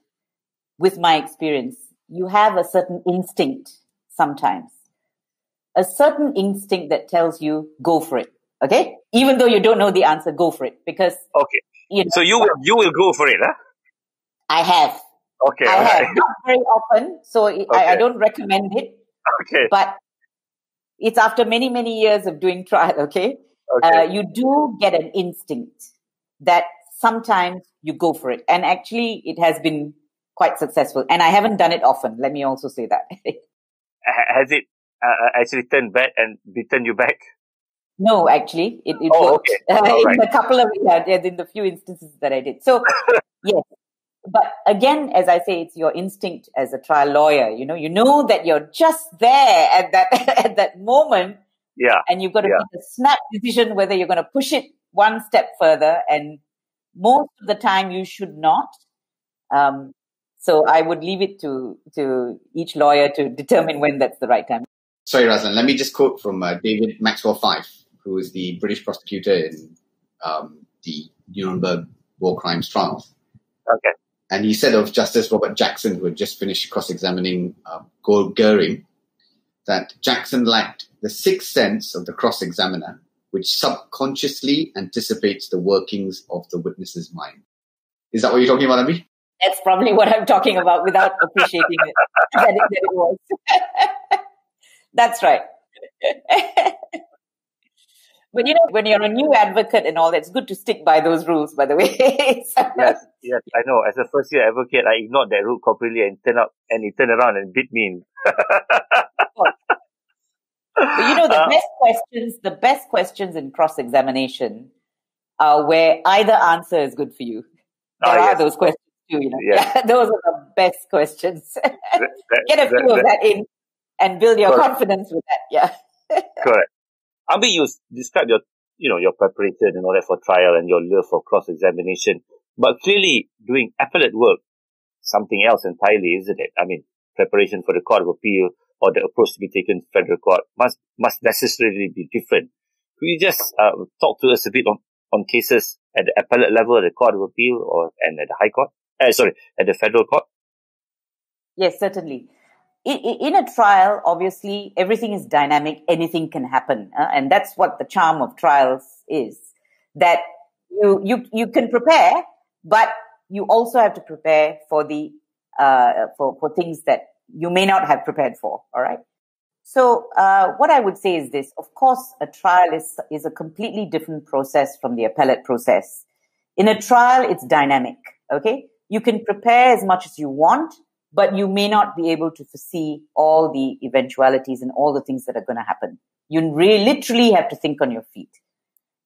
with my experience, you have a certain instinct sometimes. A certain instinct that tells you go for it. Okay? Even though you don't know the answer, go for it. Because okay. you know, So you will you will go for it, huh? I have. Okay. I have. Not very often, so I, I don't recommend it. Okay. But it's after many, many years of doing trial, okay? Okay. uh, you do get an instinct that sometimes you go for it. And actually, it has been quite successful. And I haven't done it often. Let me also say that. Has it uh, uh, actually turned back and returned you back? no, actually, it, it Oh, worked. okay. Uh, in right. the couple of, yeah, in the few instances that I did. So, yes. But again, as I say, it's your instinct as a trial lawyer. You know, you know that you're just there at that, at that moment Yeah. and you've got to Yeah. make a snap decision whether you're going to push it one step further. And most of the time, you should not. Um, so I would leave it to to each lawyer to determine when that's the right time. Sorry, Razlan. Let me just quote from uh, David Maxwell Fyfe, who is the British prosecutor in um, the Nuremberg war crimes trials. Okay. And he said of Justice Robert Jackson, who had just finished cross-examining uh, Gold Goering, that Jackson lacked the sixth sense of the cross-examiner, which subconsciously anticipates the workings of the witness's mind. Is that what you're talking about, Ambi? That's probably what I'm talking about without appreciating it, that, it, that it was. that's right. but you know, when you're a new advocate and all, that, it's good to stick by those rules. By the way, Yes, yes, I know. As a first year advocate, I ignored that rule completely and turned up and he turned around and bit me. But you know, the Uh, best questions, the best questions in cross examination are where either answer is good for you. There Ah, are those questions too, you know. Yes. Those are the best questions. That- that- Get a few that- of that in and build your Correct. confidence with that. Yeah. Correct. Ambi, you s- described your, you know, your preparation and all that for trial and your love for cross-examination. But clearly, doing appellate work, something else entirely, isn't it? I mean, preparation for the Court of Appeal or the approach to be taken to federal court must, must necessarily be different. Could you just uh, talk to us a bit on, on cases at the appellate level, at the Court of Appeal or, and at the High Court? Uh, sorry, at the federal court? Yes, certainly. In a trial, obviously, everything is dynamic. Anything can happen, uh, and that's what the charm of trials is. That you you you can prepare, but you also have to prepare for the uh, for for things that you may not have prepared for. All right. So uh, what I would say is this: of course, a trial is is a completely different process from the appellate process. In a trial, it's dynamic. Okay, you can prepare as much as you want, but you may not be able to foresee all the eventualities and all the things that are going to happen. You really, literally have to think on your feet.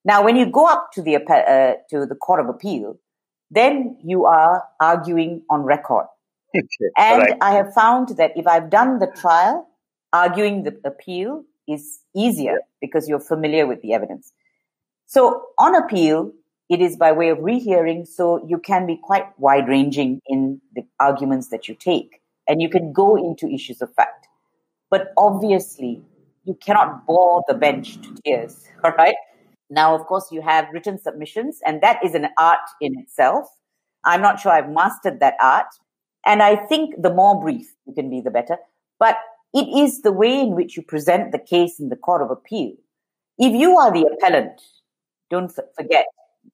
Now, when you go up to the uh, to the court of appeal, then you are arguing on record. And Alright. I have found that if I've done the trial, arguing the appeal is easier because you're familiar with the evidence. So on appeal, it is by way of rehearing, so you can be quite wide ranging in the arguments that you take, and you can go into issues of fact. But obviously, you cannot bore the bench to tears, all right? Now, of course, you have written submissions, and that is an art in itself. I'm not sure I've mastered that art. And I think the more brief you can be, the better. But it is the way in which you present the case in the Court of Appeal. If you are the appellant, don't forget,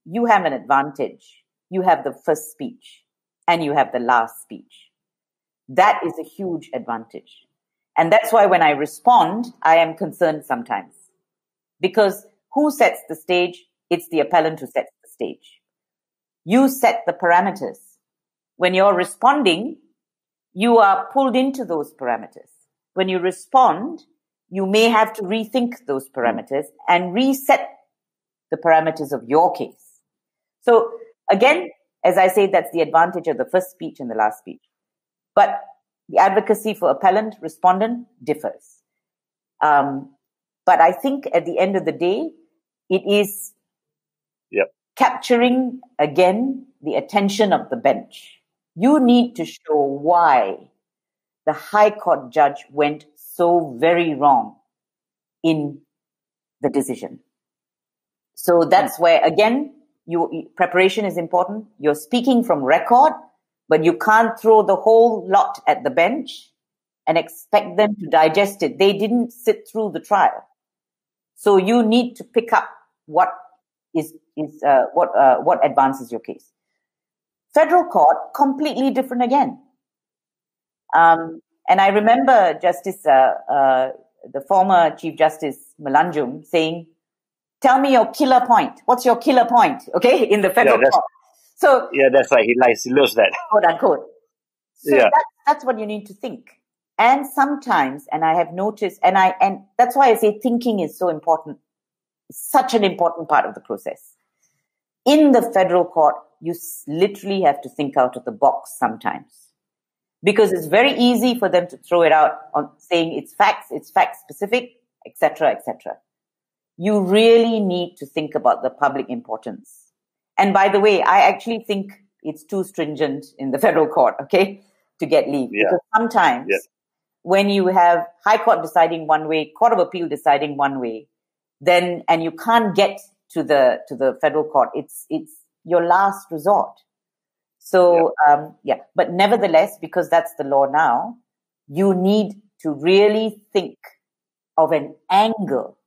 you have an advantage. You have the first speech and you have the last speech. That is a huge advantage. And that's why when I respond, I am concerned sometimes. Because who sets the stage? It's the appellant who sets the stage. You set the parameters. When you're responding, you are pulled into those parameters. When you respond, you may have to rethink those parameters and reset the parameters of your case. So again, as I say, that's the advantage of the first speech and the last speech. But the advocacy for appellant respondent differs. Um, but I think at the end of the day, it is yep. capturing again the attention of the bench. You need to show why the High Court judge went so very wrong in the decision. So that's where again, you, preparation is important. You're speaking from record, but you can't throw the whole lot at the bench and expect them to digest it. They didn't sit through the trial. So you need to pick up what is, is, uh, what, uh, what advances your case. Federal court, completely different again. Um, and I remember Justice, uh, uh the former Chief Justice Malanjum saying, tell me your killer point. What's your killer point? Okay, in the federal yeah, court. So yeah, that's right. He likes, he loves that. Quote unquote. So yeah. that's, that's what you need to think. And sometimes, and I have noticed, and I, and that's why I say thinking is so important. Such an important part of the process. In the federal court, you literally have to think out of the box sometimes because it's very easy for them to throw it out on saying it's facts, it's fact specific, etc., etc you really need to think about the public importance. And by the way, I actually think it's too stringent in the federal court, okay, to get leave. Yeah. Because sometimes yeah. when you have high court deciding one way, court of appeal deciding one way, then, and you can't get to the, to the federal court, it's, it's your last resort. So, yeah. um, yeah, but nevertheless, because that's the law now, you need to really think of an angle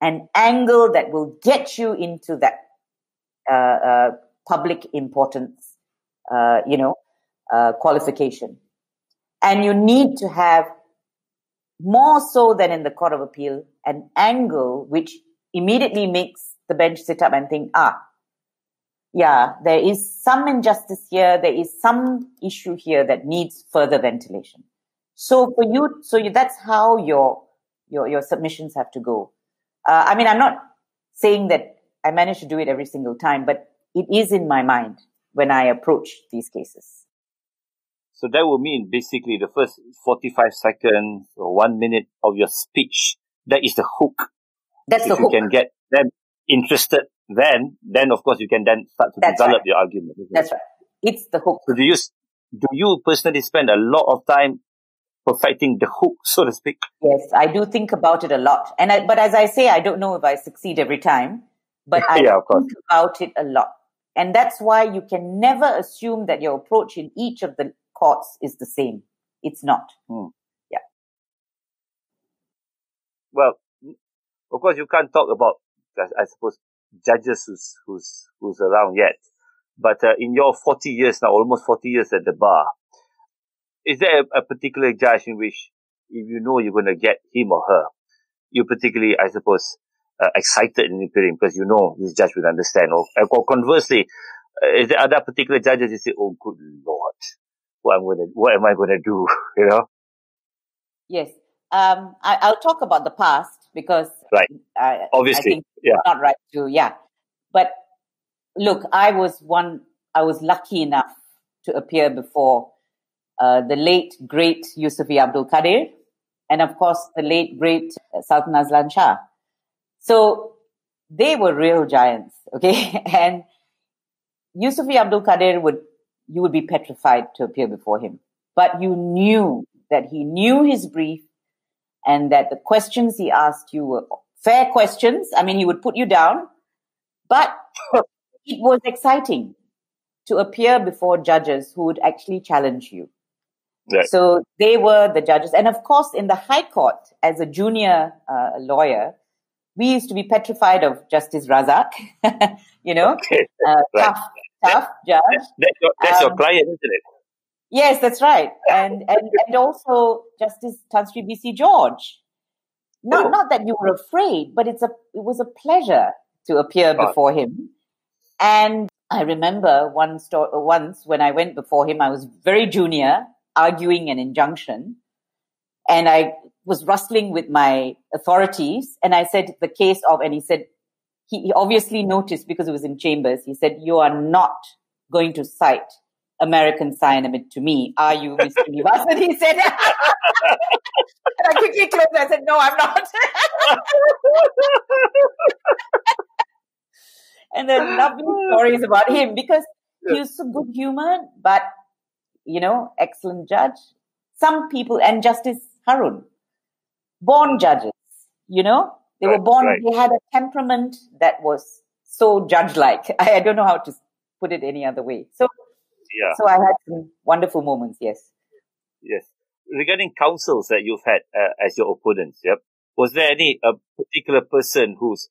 an angle that will get you into that uh, uh, public importance, uh, you know, uh, qualification. And you need to have more so than in the Court of Appeal, an angle which immediately makes the bench sit up and think, ah, yeah, there is some injustice here. There is some issue here that needs further ventilation. So for you, so you, that's how your, your, your submissions have to go. Uh, I mean, I'm not saying that I manage to do it every single time, but it is in my mind when I approach these cases. So that would mean basically the first 45 seconds or one minute of your speech, that is the hook. That's if the hook. you can get them interested, then, then of course you can then start to That's develop right. your argument. That's right. It's the hook. So do you, do you personally spend a lot of time perfecting the hook, so to speak. Yes, I do think about it a lot. And I, but as I say, I don't know if I succeed every time, but I yeah, of course. think about it a lot. And that's why you can never assume that your approach in each of the courts is the same. It's not. Hmm. Yeah. Well, of course, you can't talk about, I suppose, judges who's who's who's around yet. But uh, in your 40 years now, almost 40 years at the bar, is there a, a, particular judge in which if you know you're going to get him or her, you're particularly, I suppose, uh, excited in appearing because you know this judge will understand? Or, or conversely, uh, is there other particular judges you say, oh, good lord, what am, going to, what am I going to do? You know? Yes. Um, I, will talk about the past because right. I, obviously, I yeah, not right to yeah. But look, I was one. I was lucky enough to appear before uh, the late, great Eusoffe Abdoolcader, and of course, the late, great Sultan Azlan Shah. So they were real giants, okay? And Eusoffe Abdoolcader would, you would be petrified to appear before him. But you knew that he knew his brief and that the questions he asked you were fair questions. I mean, he would put you down, but it was exciting to appear before judges who would actually challenge you. Right. So they were the judges. And of course, in the High Court, as a junior uh, lawyer, we used to be petrified of Justice Razak, you know, Okay. uh, Right. tough, tough judge. That's your, that's your Um, client, isn't it? Yes, that's right. And, and, and also Justice Tan Sri BC George. Not, Oh. not that you were afraid, but it's a, it was a pleasure to appear before him. And I remember one sto- once when I went before him, I was very junior, arguing an injunction. And I was wrestling with my authorities and I said the case of, and he said, he, he obviously noticed because it was in chambers. He said, you are not going to cite American Cyanamid to me. Are you, Mr. Nivasan? He said, and I quickly closed. I said, no, I'm not. and then lovely stories about him because he was so good humored, but you know, excellent judge. Some people and Justice Harun, born judges, you know, they were born, right. they had a temperament that was so judge-like. I, I don't know how to put it any other way. So, Yeah. so I had some wonderful moments. Yes. Yes. Regarding counsels that you've had uh, as your opponents, yep. Was there any a particular person who's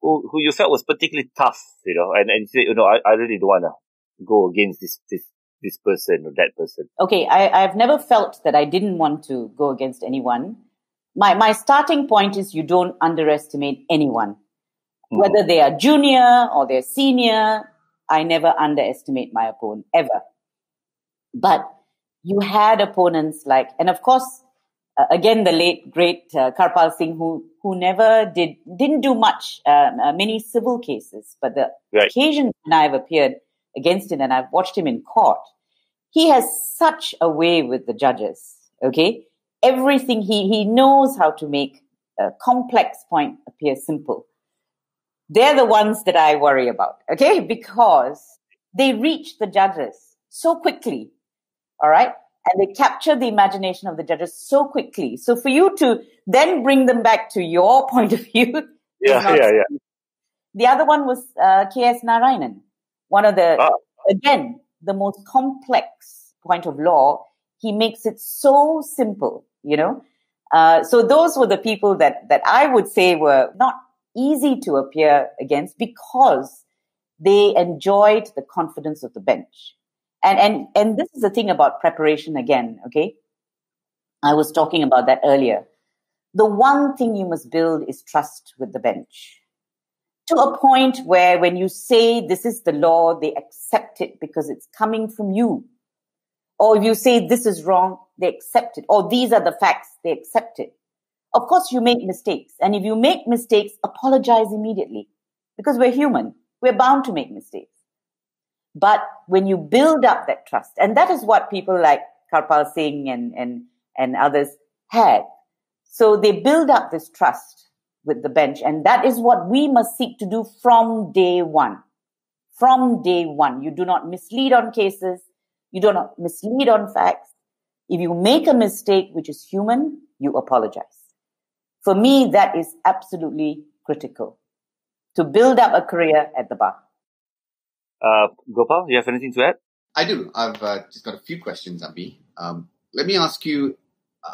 who, who you felt was particularly tough, you know, and, and you say, you know, I, I really don't want to go against this this this person or that person. okay, I, I've never felt that I didn't want to go against anyone. My my starting point is you don't underestimate anyone, Mhm. whether they are junior or they're senior. I never underestimate my opponent ever. But you had opponents like, and of course, uh, again the late great uh, Karpal Singh, who who never did didn't do much, um, uh, many civil cases, but the Right. occasions when I've appeared against him and I've watched him in court, he has such a way with the judges. Okay, everything he he knows how to make a complex point appear simple. They're the ones that I worry about. Okay, because they reach the judges so quickly. All right. And they capture the imagination of the judges so quickly. So for you to then bring them back to your point of view. Yeah, yeah, yeah. the other one was uh, K.S. Narayanan, one of the, Ah. again, the most complex point of law. He makes it so simple, you know. Uh, so those were the people that, that I would say were not easy to appear against because they enjoyed the confidence of the bench. And, and, and this is the thing about preparation again, okay? I was talking about that earlier. The one thing you must build is trust with the bench to a point where when you say this is the law, they accept it because it's coming from you. Or if you say this is wrong, they accept it. Or these are the facts, they accept it. Of course, you make mistakes. And if you make mistakes, apologize immediately because we're human. We're bound to make mistakes. But when you build up that trust, and that is what people like Karpal Singh and, and, and others had. So they build up this trust with the bench. And that is what we must seek to do from day one. From day one. You do not mislead on cases. You do not mislead on facts. If you make a mistake, which is human, you apologize. For me, that is absolutely critical to build up a career at the bar. Uh, Gopal, you have anything to add? I do. I've uh, just got a few questions, Abhi. Um, let me ask you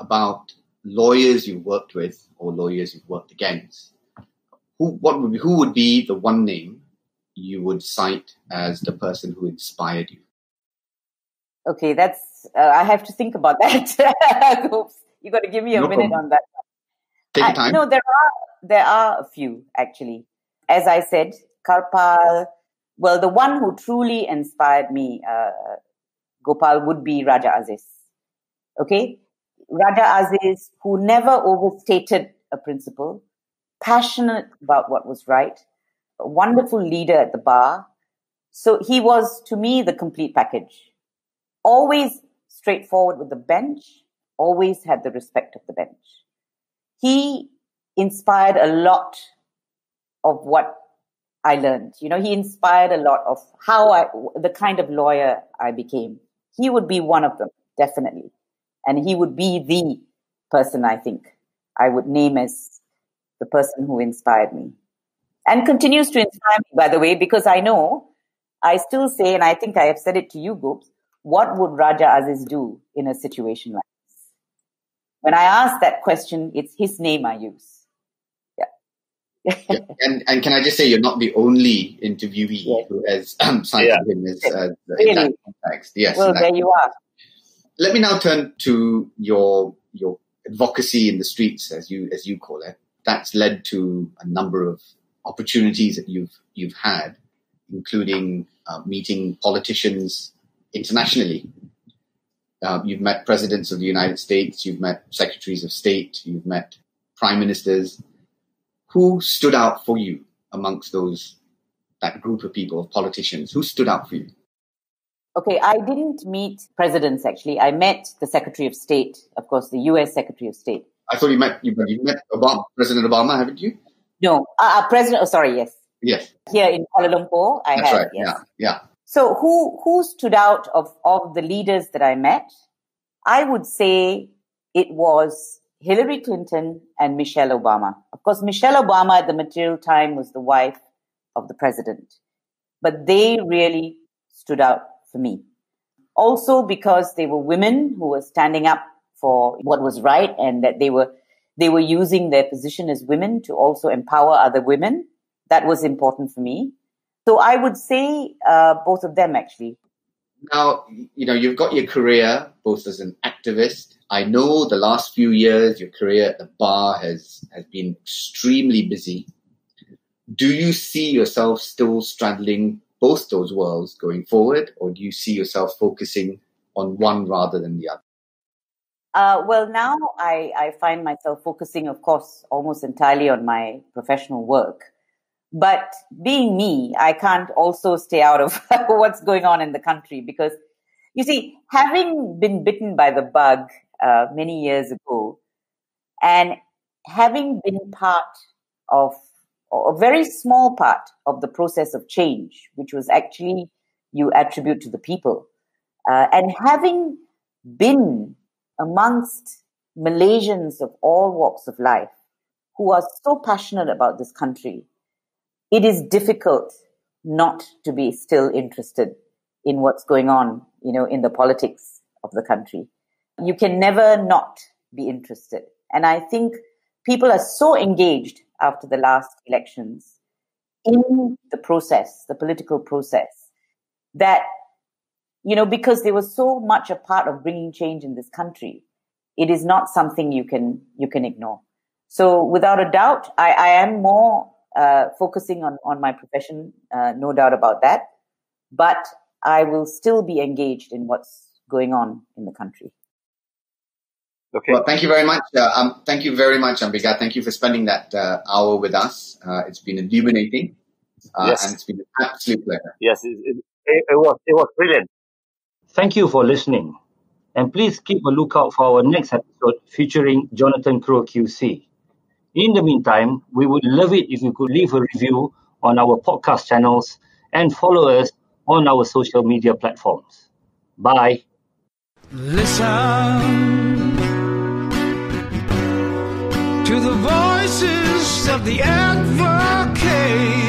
about lawyers you've worked with or lawyers you've worked against. Who, what would be, who would be the one name you would cite as the person who inspired you? Okay, that's, uh, I have to think about that. Oops, you got to give me a No minute problem. on that. Take I- time. No, there are there are a few actually. As I said, Karpal. Well, the one who truly inspired me, uh, Gopal, would be Raja Aziz. Okay, Raja Aziz, who never overstated a principle, passionate about what was right, a wonderful leader at the bar. So he was, to me, the complete package. Always straightforward with the bench, always had the respect of the bench he inspired a lot of what I learned. You know, he inspired a lot of how I, the kind of lawyer I became. He would be one of them, definitely. And he would be the person I think I would name as the person who inspired me. And continues to inspire me, by the way, because I know I still say, and I think I have said it to you, Goops, what would Raja Aziz do in a situation like this? When I ask that question, it's his name I use yeah. And and can I just say you're not the only interviewee Yeah. who has um, cited Yeah. him as uh, in that context. Yes. well, in that there you are. Let me now turn to your your advocacy in the streets, as you as you call it. That's led to a number of opportunities that you've you've had, including uh, meeting politicians internationally. Uh, you've met presidents of the United States, you've met secretaries of state, you've met prime ministers. Who stood out for you amongst those that group of people, of politicians? Who stood out for you? Okay, I didn't meet presidents actually. I met the Secretary of State, of course, the U.S. Secretary of State. I thought you met you, you met Obama, President Obama, haven't you? No, uh, uh, President. Oh, sorry, yes. Yes, Here in Kuala Lumpur, I that's have. right. Yes. Yeah, yeah. So who who stood out of of the leaders that I met? I would say it was Hillary Clinton and Michelle Obama. Of course, Michelle Obama at the material time was the wife of the president, but they really stood out for me. Also because they were women who were standing up for what was right and that they were they were using their position as women to also empower other women. That was important for me. So I would say uh, both of them actually. Now, you know, you've got your career both as an activist. I know the last few years your career at the bar has has been extremely busy. Do you see yourself still straddling both those worlds going forward, or do you see yourself focusing on one rather than the other? Uh, well, now I, I find myself focusing, of course, almost entirely on my professional work. But being me, I can't also stay out of what's going on in the country because, you see, having been bitten by the bug uh, many years ago and having been part of a very small part of the process of change, which was actually you attribute to the people, uh, and having been amongst Malaysians of all walks of life who are so passionate about this country, it is difficult not to be still interested in what's going on, you know, in the politics of the country. You can never not be interested. And I think people are so engaged after the last elections in the process, the political process, that you know, because they were so much a part of bringing change in this country, it is not something you can you can ignore. So, without a doubt, I, I am more uh, focusing on on my profession, uh, no doubt about that. But I will still be engaged in what's going on in the country. Okay. Well, thank you very much. Uh, um, thank you very much, Ambiga. Thank you for spending that uh, hour with us. Uh, it's been illuminating, uh, Yes. and it's been an absolute pleasure. Yes, it, it, it, it was it was brilliant. Thank you for listening. And please keep a lookout for our next episode featuring Jonathan Crow QC. In the meantime, we would love it if you could leave a review on our podcast channels and follow us on our social media platforms. Bye. Listen to the voices of the advocate.